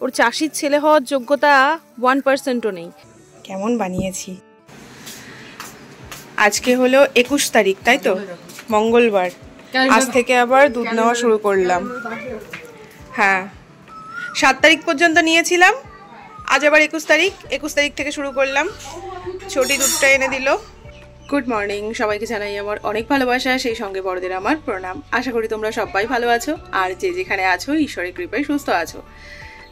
ওর চাষির ছেলে হওয়ার যোগ্যতা ওয়ান পার্সেন্টও নেই। কেমন বানিয়েছি? আজকে হলো একুশ তারিখ তাই তো? মঙ্গলবার। আজ থেকে আবার দুধ নেওয়া শুরু করলাম। হ্যাঁ। সাত তারিখ পর্যন্ত নিয়েছিলাম। আজ আবার একুশ তারিখ। একুশ তারিখ থেকে শুরু করলাম। ছোটি দুধটা এনে দিল। গুড মর্নিং সবাইকে জানাই আমার অনেক ভালোবাসা, সেই সঙ্গে বড়দের আমার প্রণাম। আশা করি তোমরা সবাই ভালো আছো, আর যে যেখানে আছো, ঈশ্বরের কৃপায় সুস্থ আছো।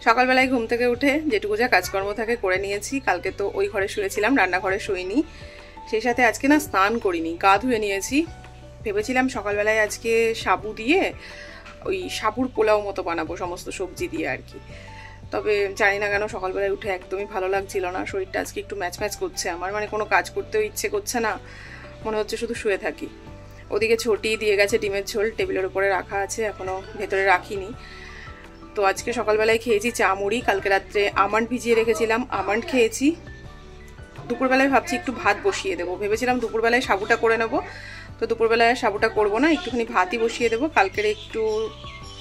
সকালবেলায় ঘুম থেকে উঠে যেটুকু যা কাজকর্ম থাকে করে নিয়েছি। কালকে তো ওই ঘরে শুয়েছিলাম, রান্নাঘরে শুইনি। সেই সাথে আজকে না স্নান করিনি, গা ধুয়ে নিয়েছি। ভেবেছিলাম সকালবেলায় আজকে সাবু দিয়ে ওই সাবুর পোলাও মতো বানাবো, সমস্ত সবজি দিয়ে আর কি। তবে জানি না কেন সকালবেলায় উঠে একদমই ভালো লাগছিল না। শরীরটা আজকে একটু ম্যাচ ম্যাচ করছে। আমার মানে কোনো কাজ করতেও ইচ্ছে করছে না। মনে হচ্ছে শুধু শুয়ে থাকি। ওদিকে ছটি দিয়ে গেছে ডিমের ঝোল। টেবিলের উপরে রাখা আছে। এখনও ভেতরে রাখিনি। তো আজকে সকালবেলায় খেয়েছি চা মুড়ি। কালকে রাত্রে আমান্ড ভিজিয়ে রেখেছিলাম। আমান্ড খেয়েছি। দুপুরবেলায় ভাবছি একটু ভাত বসিয়ে দেবো। ভেবেছিলাম দুপুরবেলায় সাবুটা করে নেব। তো দুপুরবেলায় সাবুটা করব না। একটুখানি ভাতই বসিয়ে দেবো। কালকের একটু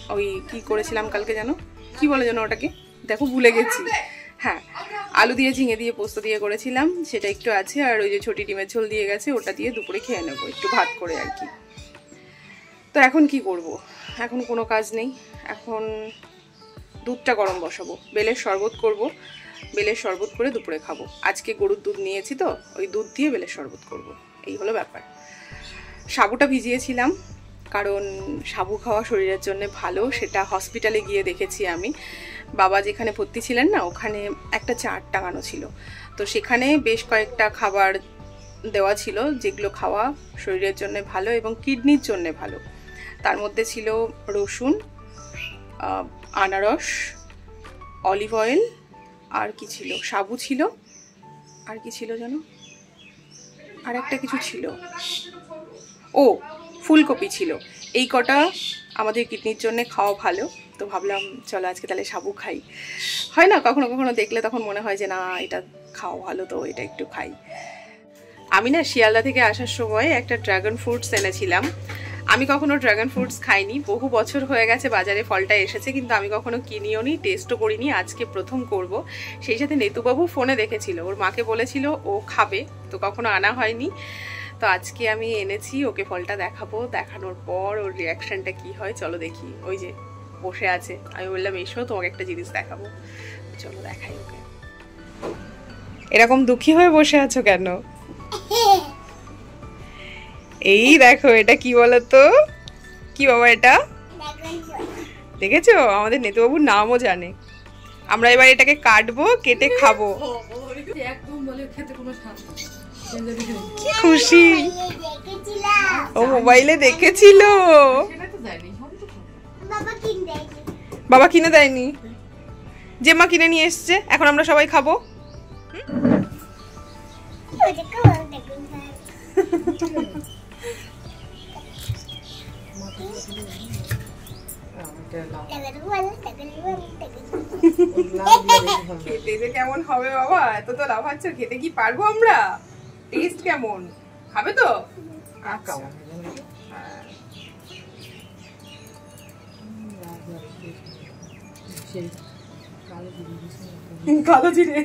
ওই কি করেছিলাম কালকে যেন? কি বলে যেন ওটাকে? দেখো ভুলে গেছি। হ্যাঁ আলু দিয়ে ঝিঙে দিয়ে পোস্ত দিয়ে করেছিলাম। সেটা একটু আছে আর ওই যে ছোটি ডিমের ঝোল দিয়ে গেছে ওটা দিয়ে দুপুরে খেয়ে নেব একটু ভাত করে আর কি। তো এখন কি করব? এখন কোনো কাজ নেই। এখন দুধটা গরম বসাবো বেলের শরবত করব বেলের শরবত করে দুপুরে খাব। আজকে গরুর দুধ নিয়েছি তো ওই দুধ দিয়ে বেলের শরবত করব এই হলো ব্যাপার। সাবুটা ভিজিয়েছিলাম কারণ সাবু খাওয়া শরীরের জন্য ভালো, সেটা হসপিটালে গিয়ে দেখেছি আমি। বাবা যেখানে ভর্তি ছিলেন না, ওখানে একটা চার্ট টাঙানো ছিল। তো সেখানে বেশ কয়েকটা খাবার দেওয়া ছিল, যেগুলো খাওয়া শরীরের জন্য ভালো এবং কিডনির জন্য ভালো। তার মধ্যে ছিল রসুন আনারস অলিভ অয়েল আর কি ছিল? সাবু ছিল। আর কি ছিল যেন? আর একটা কিছু ছিল। ও ফুলকপি ছিল। এই কটা আমাদের কিডনির জন্যে খাওয়া ভালো। তো ভাবলাম, চলো আজকে তাহলে সাবু খাই। হয় না, কখনো কখনো দেখলে তখন মনে হয় যে, না, এটা খাওয়া ভালো তো, এটা একটু খাই। আমি না শিয়ালদা থেকে আসার সময় একটা ড্রাগন ফ্রুটস এনেছিলাম। আমি কখনো ড্রাগন ফ্রুটস খাইনি। বহু বছর হয়ে গেছে বাজারে ফলটা এসেছে, কিন্তু আমি কখনো কিনিও নি, টেস্টও করিনি। আজকে প্রথম করব। সেই সাথে নেতুবাবু ফোনে দেখেছিল। ওর মাকে বলেছিল, ও খাবে। তো কখনো আনা হয়নি। তো আজকে আমি এনেছি, ওকে ফলটা দেখাবো, দেখানোর পর ওর রিয়াকশানটা কি হয়, চলো দেখি। ওই যে বসে আছে। আমি বললাম, এসো, তোমাকে একটা জিনিস দেখাবো। চলো দেখাই ওকে। এরকম দুঃখী হয়ে বসে আছো কেন? এই দেখো, এটা কি বলতো? কি বাবা এটা? দেখেছ? আমাদের নেতুবাবুর নামও জানে। আমরা এবার এটাকে কাটবো, কেটে খাব। কি খুশি? ও মোবাইলে দেখেছিল। বাবা কিনে দেয়নি। যে মা কিনে নিয়ে এসছে। এখন আমরা সবাই খাব। খেতে যে কেমন হবে বাবা? এত তো লাফাচ্ছ, খেতে কি পারব আমরা? টেস্ট কেমন? খাবে তো? আচ্ছা। কালো জিরে।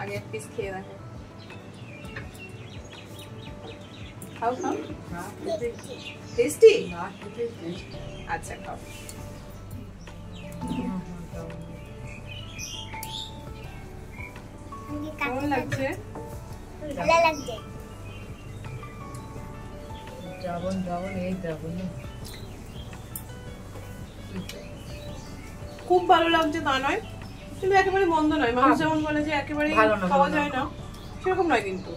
আগে এক পিস খেয়ে দেখো। খাও খাও। টেস্টি আচ্ছা খাও। লাগছে? ভালো লাগছে। যাবন যাবন এই যাবন খুব ভালো লাগছে তা নয়। কিন্তু একেবারে মন্দ নয়। মানুষ যেমন বলে যে একেবারে খাওয়া যায় না সেরকম নয় কিন্তু।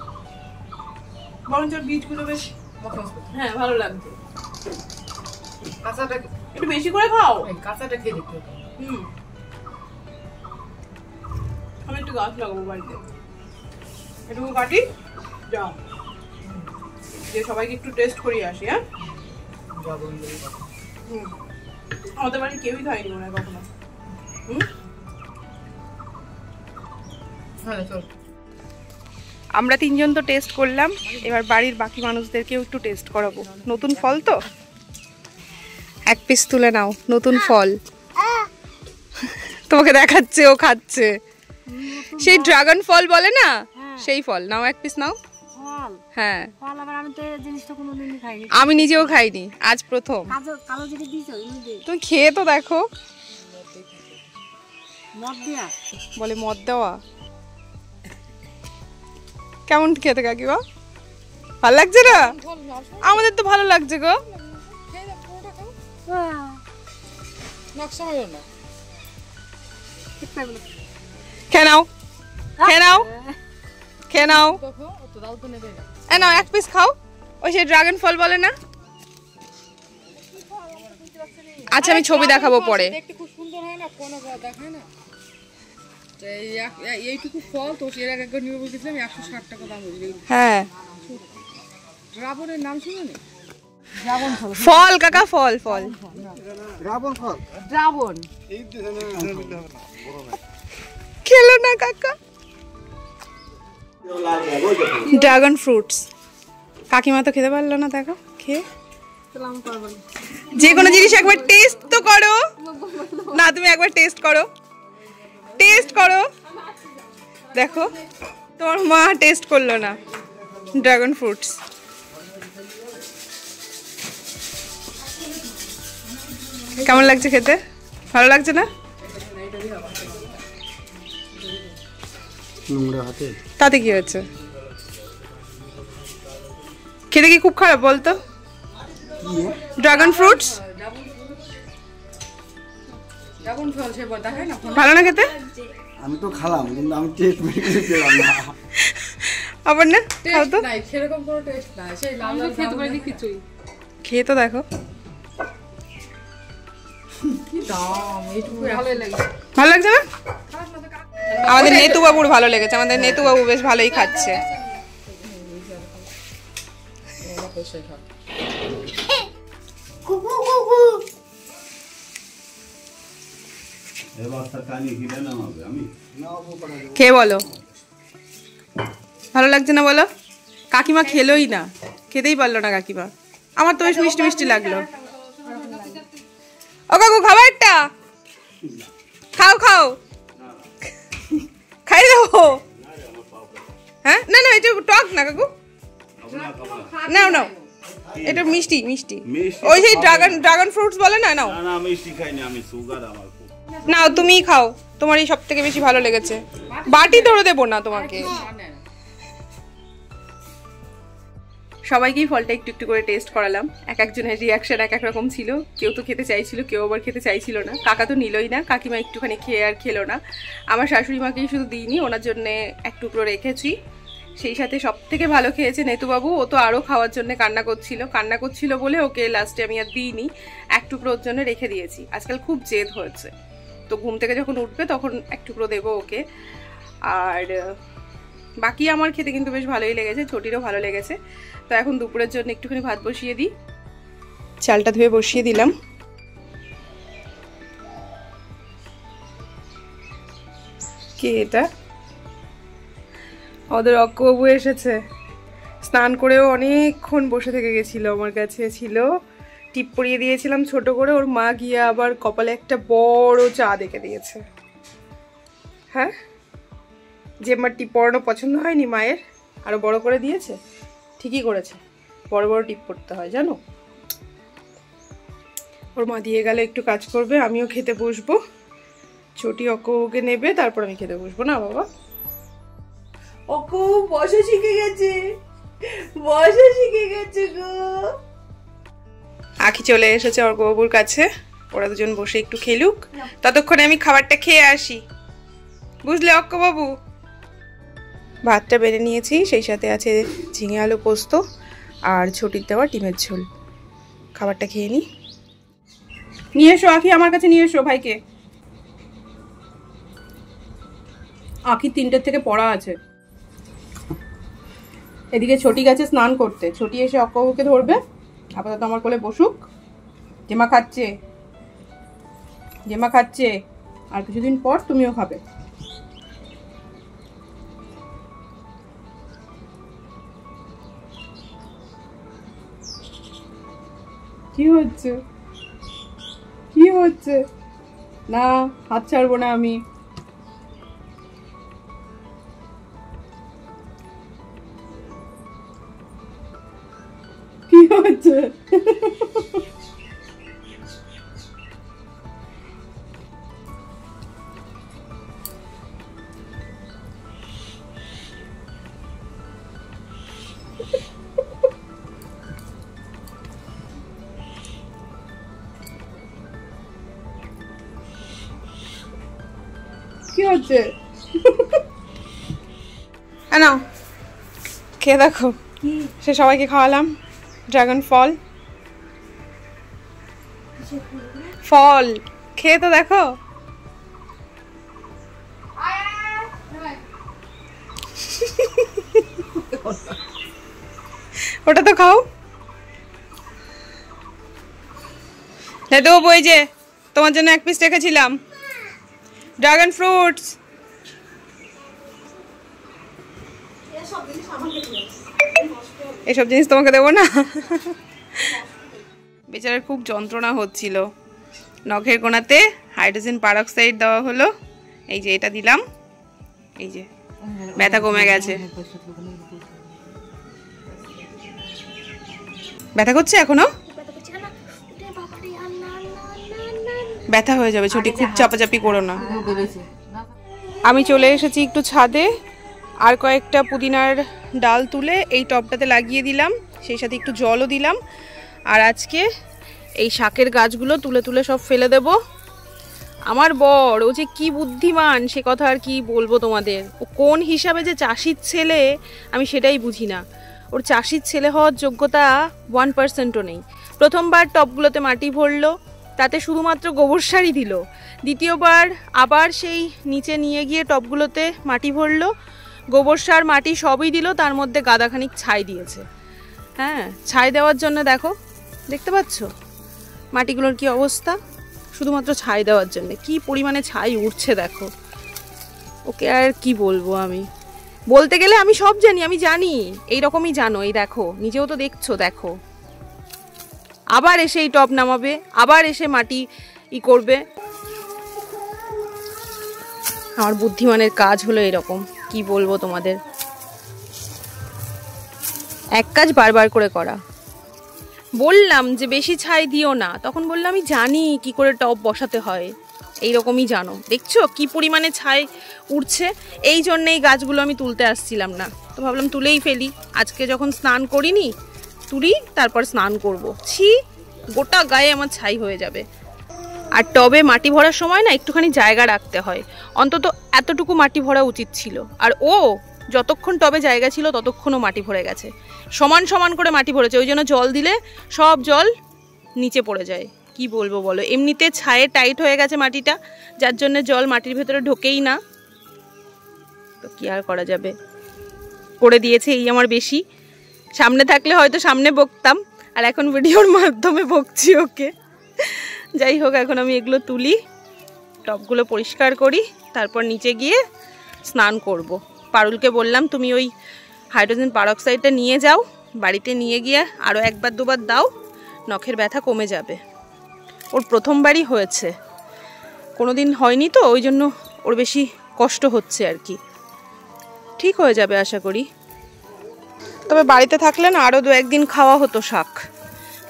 বরঞ্চ বীজগুলো বেশ হ্যাঁ ভালো লাগছে। কাঁচাটা একটু বেশি করে খাও? কাঁচাটা খেয়ে দেখতে। হুম। আমি একটু গাছ লাগাবো বাড়িতে। একটু কাটি যাও। যে সবাইকে একটু টেস্ট করিয়ে আসি হ্যাঁ। হুম। আমাদের বাড়ি কেউই খায়নি মনে হয় কখনো। হুম? হ্যাঁ চল। আমরা তিনজন তো টেস্ট করলাম এবার বাড়ির বাকি মানুষদেরকেও একটু টেস্ট করাবো। নতুন ফল তো? এক পিস তুলে নাও নতুন ফল। তোমাকে দেখাচ্ছে ও খাচ্ছে। সেই ড্রাগন ফল বলে না? সেই ফল। নাও এক পিস নাও। হ্যাঁ। আমি তো এই জিনিসটা কোনোদিনই খাইনি। আমি নিজেও খাইনি। আজ প্রথম। তুমি খেয়ে তো দেখো। বলে মদ দেওয়া। কেমন খেতে কাকিমা? ভালো লাগছে না? আমাদের তো ভালো লাগছে গো। খেয়ে নাও। খেয়ে নাও। খেয়ে নাও। এ নাও এক পিস খাও। ওই সেই ড্রাগন ফল বলে না? আচ্ছা আমি ছবি দেখাবো পরে। খুব সুন্দর হয়। না কোনো দেখায় না এই এক- এইটুকু ফল। তো এর আগে একবার নিয়ে বলতেছিলাম একশো ষাট টাকা দাম হ্যাঁ ড্রাগনের নাম শুনো ফল। কাকা ফল ফল ড্রাগন খেলো না কাকা। Dragon fruits. কাকিমা তো খেতে পারল না, দেখো, খেয়ে। যে কোনো জিনিস একবার টেস্ট তো করো। না, তুমি একবার টেস্ট করো। টেস্ট করো। দেখো, তোমার মা টেস্ট করল না ড্রাগন ফ্রুটস। কেমন লাগছে খেতে? ভালো লাগছে না? তাতে কি হয়েছে? খেতে কি খুব খারাপ বলতো? Dragon fruits? ড্রাগন ফল সে বল দেখায় না ফল ভালো না খেতে? আমি তো খালাম কিন্তু আমি টেস্ট মেরে পেলাম না। আবার না? খাও তো। নাই সেরকম কোনো টেস্ট নাই সেই লাল লাল খেতে পারি কিছুই খেয়ে তো দেখো। কি দাম এইটুকু ভালোই লাগে ভালো লাগছে না? আমাদের নেতু বাবুর ভালো লেগেছে আমাদের নেতু বাবু বেশ ভালোই খাচ্ছে। খেয়ে বলো। ভালো লাগছে না বলো? কাকিমা খেলোই না খেতেই পারল না কাকিমা। আমার তো বেশ মিষ্টি মিষ্টি লাগল। ও কাকু খাবারটা? খাও খাও। খাই দেবো। হ্যাঁ? না না এটা টক না কাকু। নাও নাও। এটা মিষ্টি মিষ্টি। ওই সেই ড্রাগন ড্রাগন ফ্রুটস বলে না? নাও। না মিষ্টি মিষ্টি খাইনি আমি সুগার আমার নাও তুমিই খাও। তোমার এই সব থেকে বেশি ভালো লেগেছে। বাটি ধরে দেবো না তোমাকে। সবাইকেই ফলটা একটু একটু করে টেস্ট করালাম। এক একজনের রিয়াকশন এক এক রকম ছিল। কেউ তো খেতে চাইছিল, কেউ আবার খেতে চাইছিল না। কাকা তো নিলই না, কাকিমা একটুখানি খেয়ে আর খেলো না। আমার শাশুড়ি মাকেই শুধু দিইনি, ওনার জন্যে এক টুকরো রেখেছি। সেই সাথে সব থেকে ভালো খেয়েছে নেতুবাবু, ও তো আরও খাওয়ার জন্য কান্না করছিল। কান্না করছিল বলে ওকে লাস্টে আমি আর দিইনি, এক টুকরো ওর জন্য রেখে দিয়েছি। আজকাল খুব জেদ হয়েছে। তো ঘুম থেকে যখন উঠবে তখন এক টুকরো দেবো ওকে। আর বাকি আমার খেতে কিন্তু বেশ ভালোই লেগেছে, ছোটিরও ভালো লেগেছে। তো এখন দুপুরের জন্য একটুখানি ভাত বসিয়ে দিই। চালটা ধুয়ে বসিয়ে দিলাম। কে এটা? আমাদের অক্কবাবু এসেছে। স্নান করেও অনেকক্ষণ বসে থেকে গেছিল আমার কাছে, ছিল। টিপ পরিয়ে দিয়েছিলাম ছোট করে, ওর মা গিয়ে আবার কপালে একটা বড় চা দেখে দিয়েছে। হ্যাঁ? যে আমার টিপ পরানো পছন্দ হয়নি মায়ের আরও বড় করে দিয়েছে? ঠিকই করেছে। বড় বড় টিপ পড়তে হয় জানো? ওর মা দিয়ে গেলে একটু কাজ করবে আমিও খেতে বসবো। ছোটি অক্ককে নেবে তারপর আমি খেতে বসবো না বাবা? অকু বসা শিখে গেছে। বসা শিখে গেছে গো। আখি চলে এসেছে অর্কবাবুর কাছে। ওরা দুজন বসে একটু খেলুক। ততক্ষণে আমি খাবারটা খেয়ে আসি। বুঝলে অক্কবাবু? ভাতটা বেড়ে নিয়েছি, সেই সাথে আছে ঝিঙে আলু পোস্ত আর ছটির দেওয়া ডিমের ঝোল। খাবারটা খেয়ে নিই নিয়ে এসো আখি, আমার কাছে নিয়ে এসো ভাইকে। আখি তিনটের থেকে পড়া আছে। এদিকে ছোটি গেছে স্নান করতে। ছোটি এসে অক্ককে ধরবে। আপাতত আমার কোলে বসুক। জেমা খাচ্ছে। জেমা খাচ্ছে। আর কিছুদিন পর তুমিও খাবে। কি হচ্ছে? কি হচ্ছে? না হাত ছাড়বো না আমি। নাও। খেয়ে দেখো। সে সবাইকে খাওয়ালাম। ড্রাগন ফল। ফল। খেয়ে তো দেখো। ওটা তো খাও। দেবো বই যে। তোমার জন্য এক পিস রেখেছিলাম। Dragon fruits. এসব জিনিস তোমাকে দেবো না? বেচারার খুব যন্ত্রণা হচ্ছিল। নখের কোণাতে হাইড্রোজেন পারক্সাইড দেওয়া হলো। এই যে এটা দিলাম। এই যে ব্যথা কমে গেছে। ব্যথা করছে এখনও? ব্যথা হয়ে যাবে ছোটি খুব চাপাচাপি করো না। আমি চলে এসেছি একটু ছাদে। আর কয়েকটা পুদিনার ডাল তুলে এই টবটাতে লাগিয়ে দিলাম, সেই সাথে একটু জলও দিলাম। আর আজকে এই শাকের গাছগুলো তুলে তুলে সব ফেলে দেব। আমার বর, ও যে কি বুদ্ধিমান, সে কথা আর কি বলব তোমাদের? ও কোন হিসাবে যে চাষির ছেলে, আমি সেটাই বুঝি না। ওর চাষির ছেলে হওয়ার যোগ্যতা ওয়ান পার্সেন্টও নেই। প্রথমবার টবগুলোতে মাটি ভরলো, তাতে শুধুমাত্র গোবর সারই দিল। দ্বিতীয়বার আবার সেই নিচে নিয়ে গিয়ে টবগুলোতে মাটি ভরলো। গোবর সার, মাটি সবই দিল, তার মধ্যে গাদাখানিক ছাই দিয়েছে। হ্যাঁ ছাই দেওয়ার জন্য দেখো, দেখতে পাচ্ছ? মাটিগুলোর কি অবস্থা? শুধুমাত্র ছাই দেওয়ার জন্য। কি পরিমাণে ছাই উঠছে দেখো। ওকে আর কি বলব আমি? বলতে গেলে আমি সব জানি, আমি জানি। এই রকমই জানো, এই দেখো, নিজেও তো দেখছ, দেখো। আবার এসে এই টপ নামাবে, আবার এসে মাটি ই করবে। আমার বুদ্ধিমানের কাজ হলো এরকম। কি বলব তোমাদের? এক কাজ বারবার করে করা। বললাম যে বেশি ছাই দিও না। তখন বললাম আমি জানি কি করে টপ বসাতে হয়। এই রকমই জানো। দেখছ কি পরিমাণে ছাই উঠছে এই জন্য এই গাছগুলো আমি তুলতে আসছিলাম না। তো ভাবলাম তুলেই ফেলি। আজকে যখন স্নান করিনি, তুলি, তারপর স্নান করব। ছি, গোটা গায়ে আমার ছাই হয়ে যাবে। আর টবে মাটি ভরার সময় না একটুখানি জায়গা রাখতে হয়। অন্তত এতটুকু মাটি ভরা উচিত ছিল। আর ও যতক্ষণ টবে জায়গা ছিল ততক্ষণও মাটি ভরে গেছে। সমান সমান করে মাটি ভরেছে। ওই জন্য জল দিলে সব জল নিচে পড়ে যায়। কি বলব বলো? এমনিতে ছায়ে টাইট হয়ে গেছে মাটিটা, যার জন্য জল মাটির ভেতরে ঢোকেই না। তো কি আর করা যাবে? করে দিয়েছে এই আমার বেশি। সামনে থাকলে হয়তো সামনে বকতাম, আর এখন ভিডিওর মাধ্যমে বকছি ওকে। যাই হোক, এখন আমি এগুলো তুলি টবগুলো পরিষ্কার করি, তারপর নিচে গিয়ে স্নান করব। পারুলকে বললাম, তুমি ওই হাইড্রোজেন পারক্সাইডটা নিয়ে যাও, বাড়িতে নিয়ে গিয়ে আরও একবার দুবার দাও, নখের ব্যথা কমে যাবে। ওর প্রথমবারই হয়েছে। কোনো দিন হয়নি তো, ওই জন্য ওর বেশি কষ্ট হচ্ছে আর কি। ঠিক হয়ে যাবে আশা করি। তবে বাড়িতে থাকলে না আরও দু একদিন খাওয়া হতো শাক।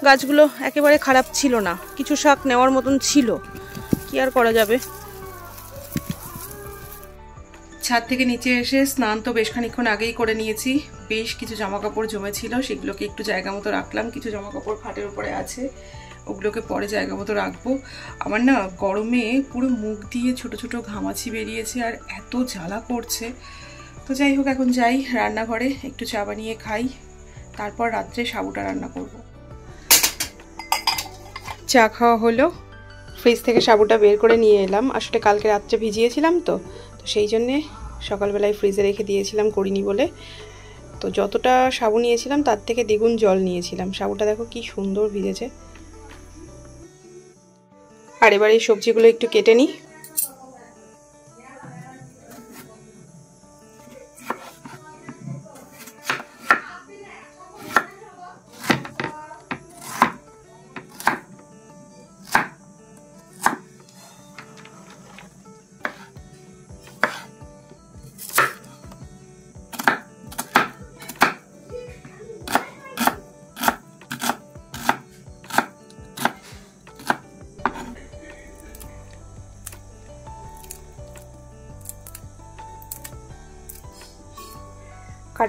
গাছগুলো একেবারে খারাপ ছিল না। কিছু শাক নেওয়ার মতন ছিল। কি আর করা যাবে? ছাদ থেকে নিচে এসে স্নান তো বেশ খানিক্ষণ আগেই করে নিয়েছি। বেশ কিছু জামা কাপড় জমেছিল, সেগুলোকে একটু জায়গা মতো রাখলাম। কিছু জামা কাপড় খাটের উপরে আছে, ওগুলোকে পরে জায়গা মতো রাখব। আমার না গরমে পুরো মুখ দিয়ে ছোট ছোট ঘামাছি বেরিয়েছে আর এত জ্বালা করছে। তো যাই হোক, এখন যাই রান্নাঘরে, একটু চা বানিয়ে খাই। তারপর রাত্রে সাবুটা রান্না করব। চা খাওয়া হলো। ফ্রিজ থেকে সাবুটা বের করে নিয়ে এলাম। আসলে কালকে রাত্রে ভিজিয়েছিলাম তো। তো সেই জন্যে সকালবেলায় ফ্রিজে রেখে দিয়েছিলাম করিনি বলে। তো যতটা সাবু নিয়েছিলাম, তার থেকে দ্বিগুণ জল নিয়েছিলাম। সাবুটা দেখো কি সুন্দর ভিজেছে। আর এবার এই সবজিগুলো একটু কেটে নিই।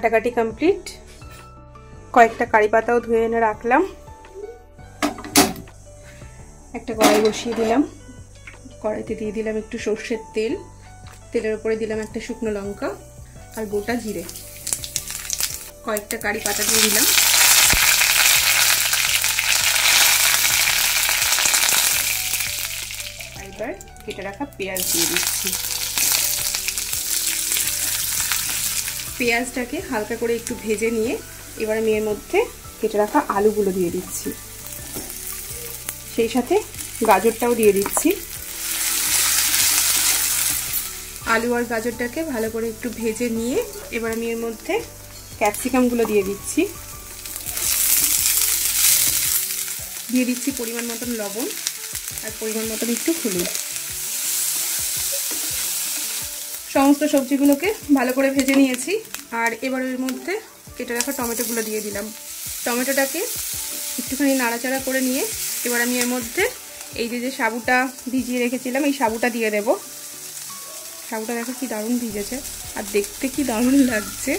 কাটাকাটি কমপ্লিট কয়েকটা কারি পাতাও ধুয়ে এনে রাখলাম। একটা কড়াই বসিয়ে দিলাম। কড়াইতে দিয়ে দিলাম একটু সর্ষের তেল। তেলের উপরে দিলাম একটা শুকনো লঙ্কা আর গোটা জিরে। কয়েকটা কারি পাতা দিয়ে দিলাম। এবার কেটে রাখা পেঁয়াজ দিয়ে দিচ্ছি। পেঁয়াজটাকে হালকা করে একটু ভেজে নিয়ে এবার আমি এর মধ্যে কেটে রাখা আলুগুলো দিয়ে দিচ্ছি। সেই সাথে গাজরটাও দিয়ে দিচ্ছি। আলু আর গাজরটাকে ভালো করে একটু ভেজে নিয়ে এবার আমি এর মধ্যে ক্যাপসিকামগুলো দিয়ে দিচ্ছি। দিয়ে দিচ্ছি পরিমাণ মতন লবণ আর পরিমাণ মতন একটু হলুদ। সমস্ত সবজিগুলোকে ভালো করে ভেজে নিয়েছি। আর এবার এর মধ্যে কেটে রাখা টমেটোগুলো দিয়ে দিলাম। টমেটোটাকে একটুখানি নাড়াচাড়া করে নিয়ে এবার আমি এর মধ্যে এই যে যে সাবুটা ভিজিয়ে রেখেছিলাম, এই সাবুটা দিয়ে দেব। সাবুটা দেখো কি দারুণ ভিজেছে। আর দেখতে কি দারুণ লাগছে।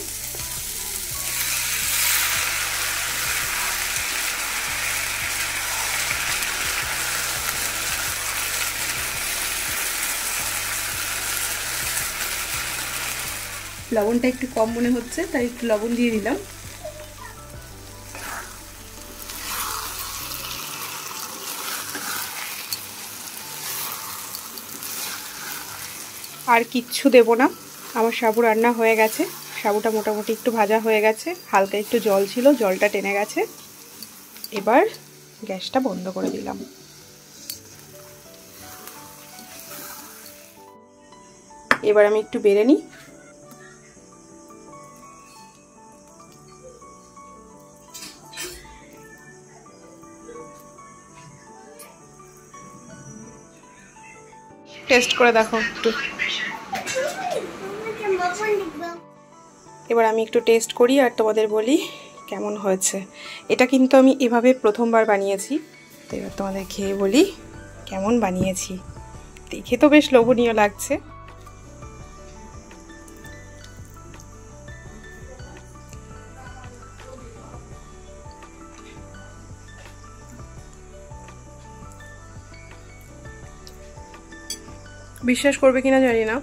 লবণটা একটু কম মনে হচ্ছে, তাই একটু লবণ দিয়ে দিলাম। আর কিচ্ছু দেব না। আমার সাবু রান্না হয়ে গেছে। সাবুটা মোটামুটি একটু ভাজা হয়ে গেছে। হালকা একটু জল ছিল, জলটা টেনে গেছে। এবার গ্যাসটা বন্ধ করে দিলাম। এবার আমি একটু বেড়ে নিই। টেস্ট করে দেখো একটু। এবার আমি একটু টেস্ট করি আর তোমাদের বলি কেমন হয়েছে। এটা কিন্তু আমি এভাবে প্রথমবার বানিয়েছি। তো এবার তোমাদের খেয়ে বলি কেমন বানিয়েছি। দেখে তো বেশ লোভনীয় লাগছে। বিশ্বাস করবে কিনা জানি না।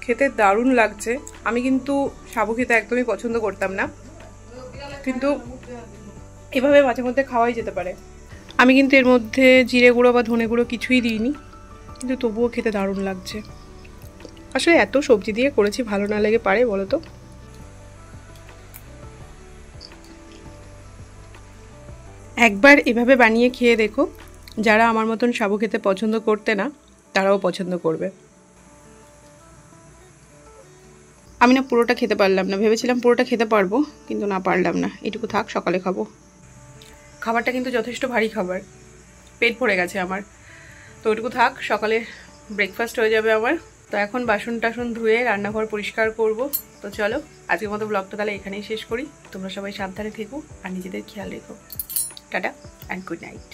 খেতে দারুণ লাগছে। আমি কিন্তু সাবু খেতে একদমই পছন্দ করতাম না। কিন্তু এভাবে মাঝে মধ্যে খাওয়াই যেতে পারে। আমি কিন্তু এর মধ্যে জিরে গুঁড়ো বা ধনে গুঁড়ো কিছুই দিইনি। কিন্তু তবুও খেতে দারুণ লাগছে। আসলে এত সবজি দিয়ে করেছি ভালো না লেগে পারে, বলো তো? একবার এভাবে বানিয়ে খেয়ে দেখো। যারা আমার মতন সাবু খেতে পছন্দ করতে না তারাও পছন্দ করবে। আমি না পুরোটা খেতে পারলাম না। ভেবেছিলাম পুরোটা খেতে পারব, কিন্তু না পারলাম না। এটুকু থাক, সকালে খাব। খাবারটা কিন্তু যথেষ্ট ভারী খাবার। পেট ভরে গেছে আমার। তো ওইটুকু থাক, সকালে ব্রেকফাস্ট হয়ে যাবে আমার। তো এখন বাসন টাসন ধুয়ে রান্নাঘর পরিষ্কার করব। তো চলো, আজকের মতো ব্লগটা তাহলে এখানেই শেষ করি। তোমরা সবাই সাবধানে থেকো আর নিজেদের খেয়াল রেখো। Tata and good night